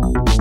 Bye.